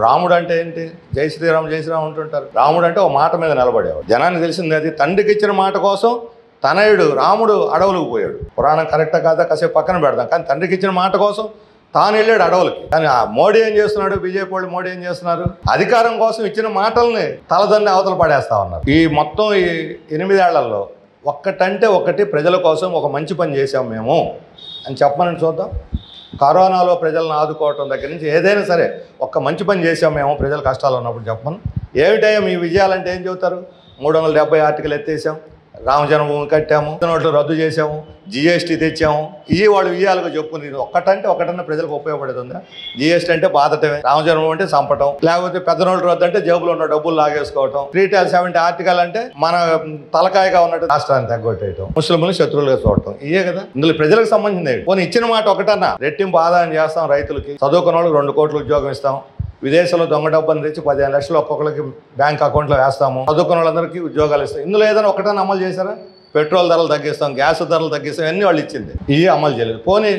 రాముడు అంటే ఏంటి? జై శ్రీరామ్ జై శ్రీరామ్ అంటుంటారు. రాముడు అంటే ఒక మాట మీద నిలబడేవాడు. జనాన్ని తెలిసింది అది. తండ్రికి ఇచ్చిన మాట కోసం తనయుడు రాముడు అడవులకు పోయాడు. పురాణం కరెక్టా కాదా? కాసేపు పక్కన పెడదాం. కానీ తండ్రికి ఇచ్చిన మాట కోసం తాను వెళ్ళాడు అడవులకి. కానీ ఆ మోడీ ఏం చేస్తున్నాడు? బీజేపీ వాళ్ళు మోడీ ఏం చేస్తున్నారు? అధికారం కోసం ఇచ్చిన మాటల్ని తలదన్ని అవతల పడేస్తా ఉన్నారు. ఈ మొత్తం ఈ ఎనిమిదేళ్ళలో ఒక్కటంటే ఒకటి ప్రజల కోసం ఒక మంచి పని చేసాం మేము. అని చెప్పమని చూద్దాం. కరోనాలో ప్రజలను ఆదుకోవటం దగ్గర నుంచి ఏదైనా సరే ఒక్క మంచి పని చేసాం మేము ప్రజల కష్టాలు ఉన్నప్పుడు చెప్పమను. ఏమిటయ్యా మీ విజయాలంటే ఏం చెబుతారు? మూడు వందల డెబ్బై ఆర్టికల్ ఎత్తేసాం. రామ జన్మభూమి కట్టాము నోట్లు రద్దు చేసాము జిఎస్టీ తెచ్చాము. ఇవి వాళ్ళు విజయాలుగా చెప్పుకుని ఒక్కటంటే ఒకటన్నా ప్రజలకు ఉపయోగపడుతుందా? జిఎస్టీ అంటే బాధటమే. రామ జన్మభూమి అంటే చంపటం లేకపోతే పెద్ద నోట్లు రద్దు అంటే జేబులో ఉన్న డబ్బులు లాగేసుకోవటం. త్రీ టాల్ సెవెంటీ ఆర్టికల్ అంటే మన తలకాయగా ఉన్నట్టు రాష్ట్రాన్ని తగ్గొట్టేయటం. ముస్లింలు శత్రువులుగా చూడటం. ఇయే కదా? ఇందులో ప్రజలకు సంబంధించింది పోనీ ఇచ్చిన మాట ఒకటన్నా రెట్టింపు ఆదాయం చేస్తాం రైతులకి. చదువుకున్న వాళ్ళకి రెండు కోట్ల ఉద్యోగం ఇస్తాం. విదేశాల్లో దొంగ డబ్బులు తెచ్చి పదిహేను లక్షలు ఒక్కొక్కరికి బ్యాంక్ అకౌంట్లో వేస్తాము. చదువుకున్న వాళ్ళందరికీ ఉద్యోగాలు ఇస్తాం. ఇందులో ఏదైనా ఒకటైనా అమలు చేశారా? పెట్రోల్ ధరలు తగ్గిస్తాం గ్యాస్ ధరలు తగ్గిస్తాం అన్నీ వాళ్ళు ఇచ్చింది. ఇవి అమలు చేయలేదు. పోనీ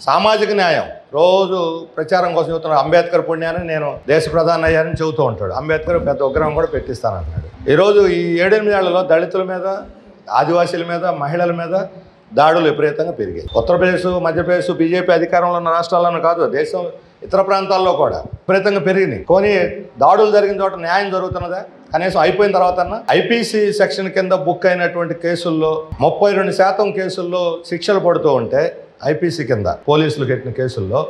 సామాజిక న్యాయం. రోజు ప్రచారం కోసం చెబుతున్నాడు అంబేద్కర్ పుణ్యాన్ని నేను దేశ ప్రధాని అయ్యానని చెబుతూ ఉంటాడు. అంబేద్కర్ పెద్ద ఉగ్రహం కూడా పెట్టిస్తానన్నాడు ఈరోజు ఈ ఏడెనిమిదేళ్ళలో దళితుల మీద ఆదివాసీల మీద మహిళల మీద దాడులు విపరీతంగా పెరిగాయి. ఉత్తరప్రదేశ్ మధ్యప్రదేశ్ బీజేపీ అధికారంలో ఉన్న రాష్ట్రాల్లోనే కాదు దేశం ఇతర ప్రాంతాల్లో కూడా విపరీతంగా పెరిగినాయి. కొని దాడులు జరిగిన చోట న్యాయం జరుగుతున్నదా? కనీసం అయిపోయిన తర్వాత ఐపీసీ సెక్షన్ కింద బుక్ అయినటువంటి కేసుల్లో ముప్పై రెండు శాతం కేసుల్లో శిక్షలు పడుతూ ఉంటే ఐపీసీ కింద పోలీసులు కట్టిన కేసుల్లో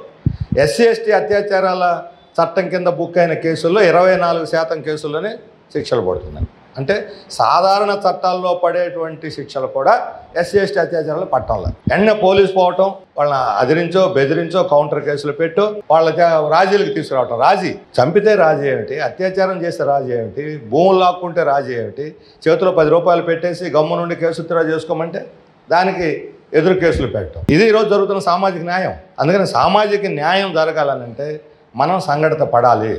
ఎస్సీ ఎస్టీ అత్యాచారాల చట్టం కింద బుక్ అయిన కేసుల్లో ఇరవై నాలుగు శాతం కేసుల్లోనే శిక్షలు పడుతున్నాయి. అంటే సాధారణ చట్టాల్లో పడేటువంటి శిక్షలు కూడా ఎస్సీ ఎస్టీ అత్యాచారాలు పట్టంలో వెంటనే పోలీసు పోవటం వాళ్ళని అదిరించో బెదిరించో కౌంటర్ కేసులు పెట్టు వాళ్ళ రాజీలకు తీసుకురావటం. రాజీ చంపితే రాజీ ఏమిటి? అత్యాచారం చేస్తే రాజీ ఏమిటి? భూములు లాక్కుంటే రాజీ ఏమిటి? చేతిలో పది రూపాయలు పెట్టేసి గమ్ము నుండి కేసు ఉత్తరా చేసుకోమంటే దానికి ఎదురు కేసులు పెట్టడం. ఇది ఈరోజు జరుగుతున్న సామాజిక న్యాయం. అందుకని సామాజిక న్యాయం జరగాలనంటే మనం సంఘటిత పడాలి.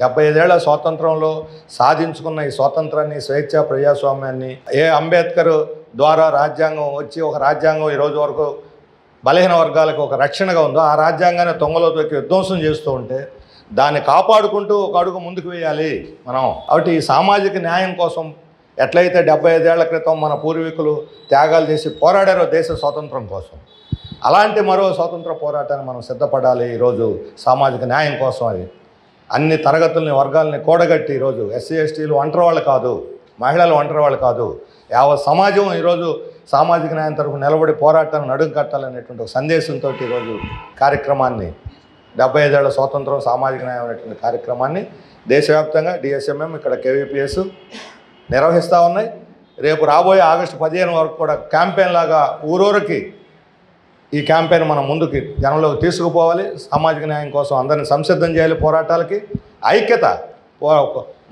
డెబ్బై ఐదేళ్ళ స్వాతంత్రంలో సాధించుకున్న ఈ స్వాతంత్రాన్ని స్వేచ్ఛ ప్రజాస్వామ్యాన్ని ఏ అంబేద్కర్ ద్వారా రాజ్యాంగం వచ్చి ఒక రాజ్యాంగం ఈ రోజు వరకు బలహీన వర్గాలకు ఒక రక్షణగా ఉందో ఆ రాజ్యాంగాన్ని తొంగలో తొక్కి విధ్వంసం చేస్తూ ఉంటే దాన్ని కాపాడుకుంటూ ఒక అడుగు ముందుకు వేయాలి మనం. కాబట్టి ఈ సామాజిక న్యాయం కోసం ఎట్లయితే డెబ్బై ఐదేళ్ళ క్రితం మన పూర్వీకులు త్యాగాలు చేసి పోరాడారో దేశ స్వాతంత్రం కోసం అలాంటి మరో స్వాతంత్ర పోరాటాన్ని మనం సిద్ధపడాలి. ఈరోజు సామాజిక న్యాయం కోసం అది. అన్ని తరగతుల్ని వర్గాల్ని కూడగట్టి ఈరోజు ఎస్సీ ఎస్టీలు ఒంటరి వాళ్ళు కాదు. మహిళలు ఒంటరి వాళ్ళు కాదు. యావత్ సమాజం ఈరోజు సామాజిక న్యాయం తరఫు నిలబడి పోరాటాన్ని నడుం కట్టాలనేటువంటి ఒక సందేశంతో ఈరోజు కార్యక్రమాన్ని డెబ్బై ఐదేళ్ళ స్వాతంత్రం సామాజిక న్యాయం అనేటువంటి కార్యక్రమాన్ని దేశవ్యాప్తంగా డిఎస్ఎంఎం ఇక్కడ కేవీపీఎస్ నిర్వహిస్తూ ఉన్నాయి. రేపు రాబోయే ఆగస్టు పదిహేను వరకు కూడా క్యాంపెయిన్ లాగా ఊరూరికి ఈ క్యాంపెయిన్ మనం ముందుకి జనంలోకి తీసుకుపోవాలి. సామాజిక న్యాయం కోసం అందరిని సంసిద్ధం చేయాలి పోరాటాలకి. ఐక్యత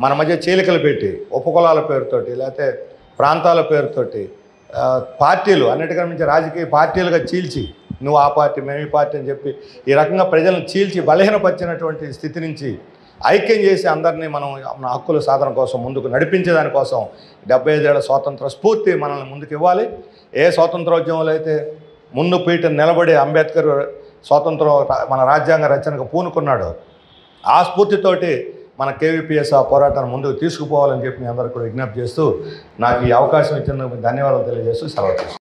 మన మధ్య చీలికలు పెట్టి ఉపకులాల పేరుతోటి లేకపోతే ప్రాంతాల పేరుతోటి పార్టీలు అన్నిటికన్నా మించి రాజకీయ పార్టీలుగా చీల్చి నువ్వు ఆ పార్టీ మేము ఈ పార్టీ అని చెప్పి ఈ రకంగా ప్రజలను చీల్చి బలహీనపరిచినటువంటి స్థితి నుంచి ఐక్యం చేసి అందరినీ మనం మన హక్కుల సాధన కోసం ముందుకు నడిపించేదాని కోసం డెబ్బై ఐదేళ్ళ స్వాతంత్ర స్ఫూర్తి మనల్ని ముందుకు ఇవ్వాలి. ఏ స్వాతంత్రోద్యమంలో అయితే ముందు పీట నిలబడి అంబేద్కర్ స్వాతంత్రం మన రాజ్యాంగ రచనకు పూనుకున్నాడు. ఆ స్ఫూర్తితోటి మన కేవీపీఎస్ ఆ పోరాటాన్ని ముందుకు తీసుకుపోవాలని చెప్పి మీ అందరికీ కూడా విజ్ఞప్తి చేస్తూ నాకు ఈ అవకాశం ఇచ్చినందుకు ధన్యవాదాలు తెలియజేస్తూ సెలవు